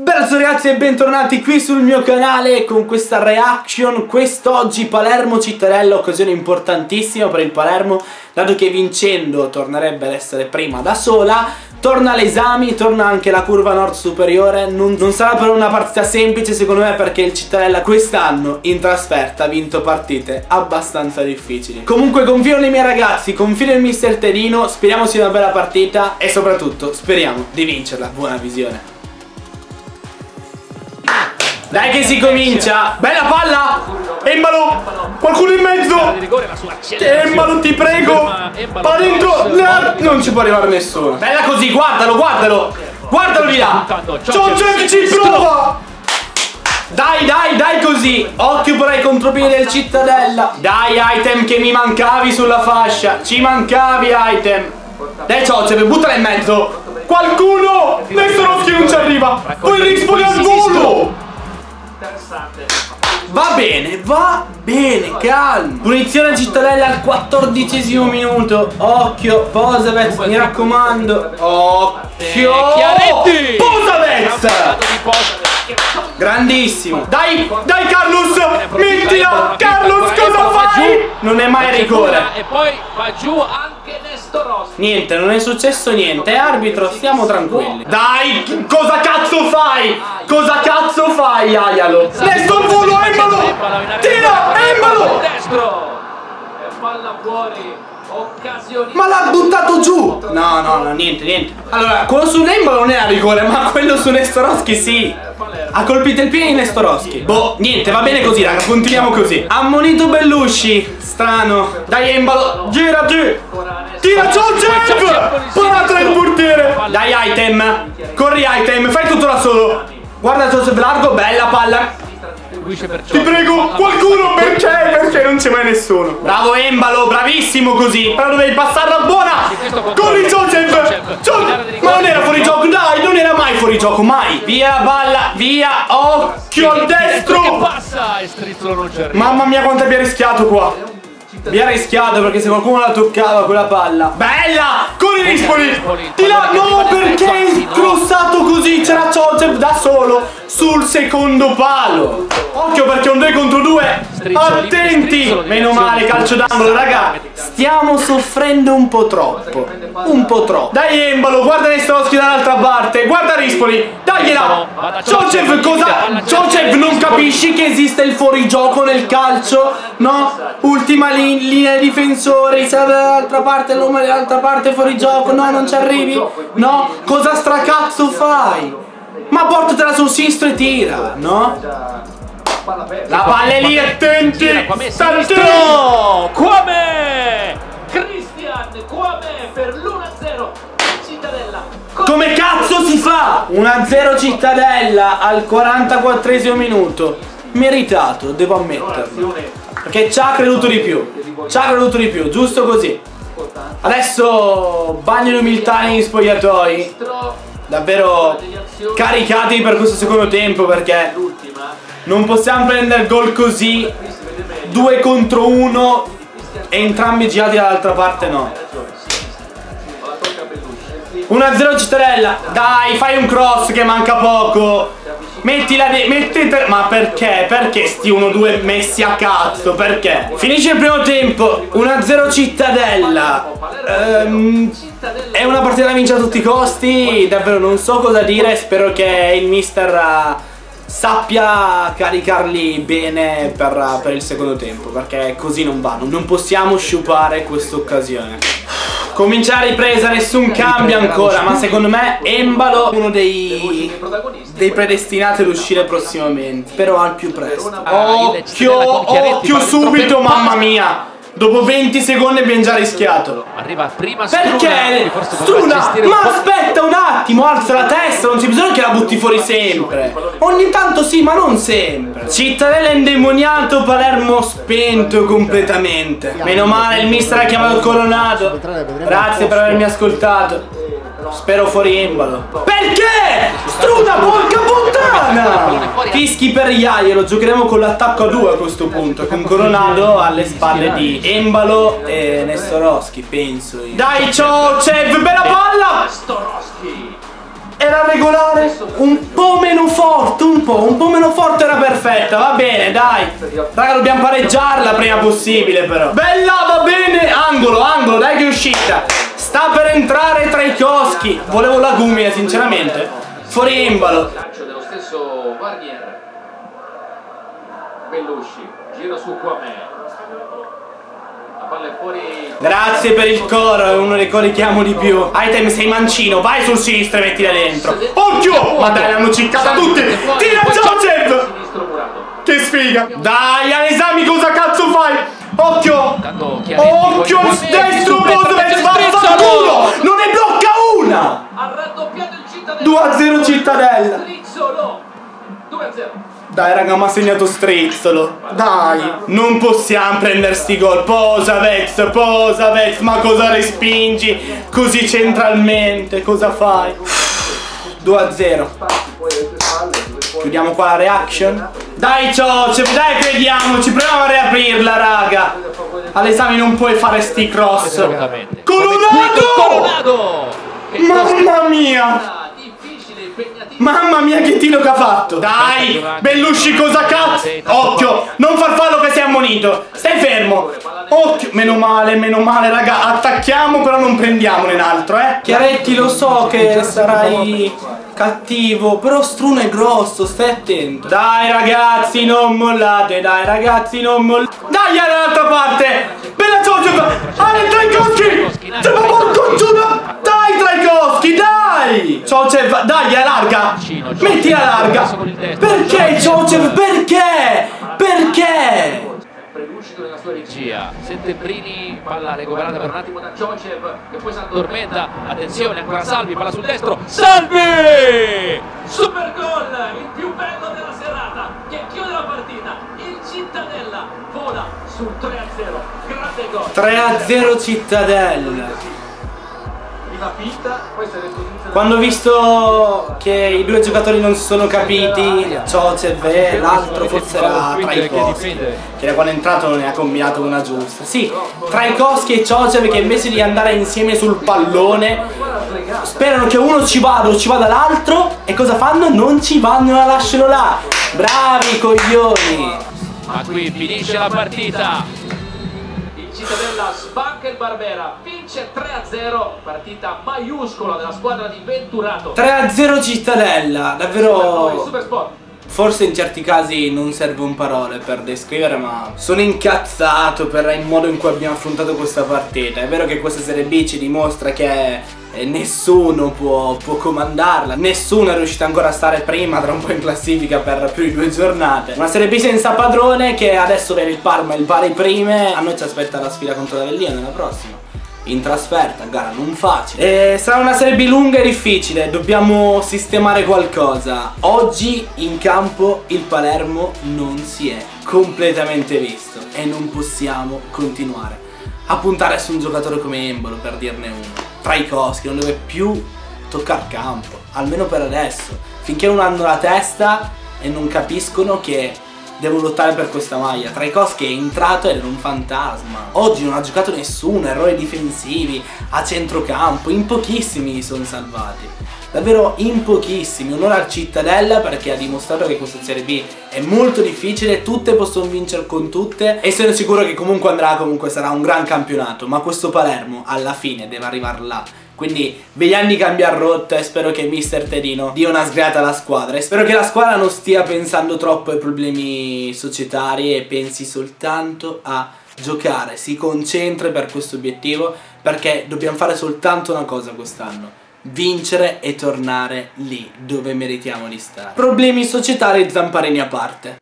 Bella ragazzi e bentornati qui sul mio canale con questa reaction Quest'oggi Palermo-Cittadella, occasione importantissima per il Palermo. Dato che vincendo tornerebbe ad essere prima da sola Torna l'esami, torna anche la curva nord superiore. Non, non, sarà però una partita semplice secondo me perché il Cittadella quest'anno in trasferta ha vinto partite abbastanza difficili. Comunque confio nei miei ragazzi, confio nel mister Terino. Speriamo sia una bella partita e soprattutto speriamo di vincerla. Buona visione dai che si comincia. Bella palla. Embalo. Qualcuno in mezzo. Embalo ti prego. Palla dentro. Non ci può arrivare nessuno. Bella così guardalo guardalo. Guardalo di là. John ci prova. Dai, dai, dai così. Occhio per i contropiedi del Cittadella. Dai, item che mi mancavi sulla fascia. Ci mancavi, item. Dai, Ciocev, buttala in mezzo. Qualcuno Nestorowski non ci arriva. Poi rispondi al volo. Va bene, va bene, calmo. Punizione Cittadella al quattordicesimo minuto. Occhio, Posavez, mi raccomando. Occhio. Chiaretti. Posavez. Grandissimo. Dai, dai Carlos. Mettila. Carlos, cosa fai? Non è mai rigore. E poi va giù anche Nestorossi. Niente, non è successo niente. Arbitro, stiamo tranquilli. Dai, cosa cazzo fai? Cosa cazzo fai, Aialo? Al volo, Embalo! Tira, Embalo! Destro! E palla fuori. Occasioni. Ma l'ha buttato giù! No, no, no, niente, niente. Allora, quello su Embalo non era rigore, ma quello su Nestorowski sì. Ha colpito il piede di Nestorowski. Boh, niente, va bene così, raga, continuiamo così. Ammonito Bellusci. Strano. Dai, Embalo, gira giù. Tira Giorgev! Parata il portiere! Dai, item! Corri, item! Fai tutto da solo! Guarda Joseph Largo, bella palla. Ti prego, qualcuno perché? Perché non c'è mai nessuno. Bravo Embalo, bravissimo così. Però dovevi passarla buona. Il Joseph. Joseph. Ma non era fuori gioco, dai, non era mai fuori gioco, mai. Via palla, via. Occhio al destro. Mamma mia quanto abbia rischiato qua. Mi ha rischiato perché se qualcuno la toccava quella palla. Bella! Con i rispoli! Ti la... No perché hai crossato così C'era Chocev da solo Sul secondo palo. Occhio perché un 2 contro 2 Attenti! Meno male calcio d'angolo raga Stiamo soffrendo un po' troppo Un po' troppo. Dai Embalo Guarda Nestorowski dall'altra parte. Guarda Rispoli Dagliela. Chocev cosa? Chocev non capisci che esiste il fuorigioco nel calcio No? Ultima linea linea di difensori, serve dall'altra parte, il nome dall'altra parte fuori gioco, no non ci arrivi, no, cosa stracazzo fai? Ma portatela sul sinistro e tira, no? La palla è lì, attenti! Santro! Quame! Cristian, Quame per l'1-0 Cittadella come cazzo si fa? 1-0 Cittadella al 44 minuto Meritato, devo ammetterlo Perché ci ha creduto di più ci ha creduto di più, giusto così. Adesso bagno di umiltà negli spogliatoi. Davvero caricati per questo secondo tempo perché non possiamo prendere gol così. Due contro uno e entrambi girati dall'altra parte no. 1-0 Cittadella. Dai, fai un cross che manca poco. Mettila di... Mettete... Ma perché? Perché sti 1-2 messi a cazzo? Perché? Finisce il primo tempo 1-0 Cittadella um, È una partita da vincere a tutti i costi Davvero non so cosa dire Spero che il mister uh, sappia caricarli bene per, per il secondo tempo Perché così non vanno Non possiamo sciupare questa occasione Comincia la ripresa, nessun cambio ancora, ma secondo me Embalo è uno dei, dei predestinati ad uscire prossimamente, però al più presto. Occhio, occhio subito, mamma mia! Dopo 20 secondi abbiamo già rischiato. Arriva prima Perché? Struna, ma aspetta un attimo, alza la testa, non c'è bisogno che la butti fuori sempre. Ogni tanto sì, ma non sempre. Cittadella indemoniato, Palermo spento completamente. Meno male, il mister ha chiamato Coronato. Grazie per avermi ascoltato. Spero fuori Embalo. Perché? Struna, porca puttana! Fischi per Iaia, lo giocheremo con l'attacco a due a questo punto. Con Coronado alle spalle di Embalo e Nestorowski, penso io. Dai, ciao, Cev, bella palla! era regolare, un po' meno forte, un po', un po' meno forte era perfetta, va bene, dai. Raga, dobbiamo pareggiarla prima possibile però. Bella, va bene, angolo, angolo, dai che è uscita. Sta per entrare tra i chioschi. Volevo la gumia, sinceramente. Fuori imbalo. dello stesso Guarnier. Bellusci, gira su Quamè. Grazie per il coro, è uno dei cori che amo di più. Item sei mancino, vai sul sinistro e mettila dentro. Occhio! Ma dai, l'hanno ciccata tutti! Tira Joseph! Che sfiga! Dai, all'esami cosa cazzo fai? Occhio! Occhio il destro, Joseph! Vaffanculo! Non ne blocca una! 2-0 Cittadella! 2-0 dai raga mi ha segnato strizzolo Dai Non possiamo prendersti gol Posa Vex Posa Vex Ma cosa respingi Così centralmente Cosa fai 2 a 0 Chiudiamo qua la reaction? Dai Cioce Dai crediamoci Proviamo a riaprirla raga. All'esame non puoi fare sti cross. Colorado Mamma mia Mamma mia che tiro che ha fatto. Dai Bellusci cosa cazzo Occhio Non far fallo che sei ammonito. Stai fermo. Occhio Meno male meno male raga Attacchiamo però non prendiamone un altro eh. Chiaretti lo so che sarai cattivo Però Struno è grosso Stai attento. Dai ragazzi non mollate Dai ragazzi non mollate Dai dall'altra parte. Bella Giorgio Ale Traikowski C'è ma porco Dai Traikowski Dai! Ciocev Dai allarga. Metti larga Perché Ciocev Perché? Perché? Prelucido nella sua regia. Settembrini palla recuperata per un attimo da Ciocev che poi si addormenta. Attenzione ancora Salvi palla sul destro. Salvi! Super gol il più bello della serata che chiude la partita. Il Cittadella vola sul 3-0 grande gol. 3-0 Cittadella quando ho visto che i due giocatori non si sono capiti, Ciocev e l'altro forse era Traikowski, che da quando è entrato non ne ha combinato una giusta. Sì, Traikowski e Ciocev che invece di andare insieme sul pallone sperano che uno ci vada o ci vada l'altro e cosa fanno? Non ci vanno, la lasciano là. Bravi coglioni! Ma qui finisce la partita. Cittadella sbanca il Barbera, vince 3-0, partita maiuscola della squadra di Venturato. 3-0 Cittadella, davvero... Forse in certi casi non servono parole per descrivere ma sono incazzato per il modo in cui abbiamo affrontato questa partita. È vero che questa Serie B ci dimostra che eh, nessuno può, può, comandarla Nessuno è riuscito ancora a stare prima tra un po' in classifica per più di due giornate. Una Serie B senza padrone che adesso vede il Parma e il pari prime A noi ci aspetta la sfida contro l'Avellino nella prossima in trasferta, gara non facile. E sarà una Serie B lunga e difficile, dobbiamo sistemare qualcosa. Oggi in campo il Palermo non si è completamente visto e non possiamo continuare a puntare su un giocatore come Embolo per dirne uno. Traikowski non deve più toccare campo, almeno per adesso, finché non hanno la testa e non capiscono che devo lottare per questa maglia. Traikowski è entrato ed era un fantasma. Oggi non ha giocato nessuno, errori difensivi, a centrocampo, in pochissimi sono salvati. Davvero in pochissimi, onore al Cittadella perché ha dimostrato che questa Serie B è molto difficile, tutte possono vincere con tutte e sono sicuro che comunque andrà, comunque sarà un gran campionato, ma questo Palermo alla fine deve arrivare là quindi vediamo di cambiare rotta e spero che mister Tedino dia una sgriata alla squadra. E spero che la squadra non stia pensando troppo ai problemi societari e pensi soltanto a giocare, si concentri per questo obiettivo perché dobbiamo fare soltanto una cosa quest'anno vincere e tornare lì dove meritiamo di stare. Problemi societari zamparini a parte.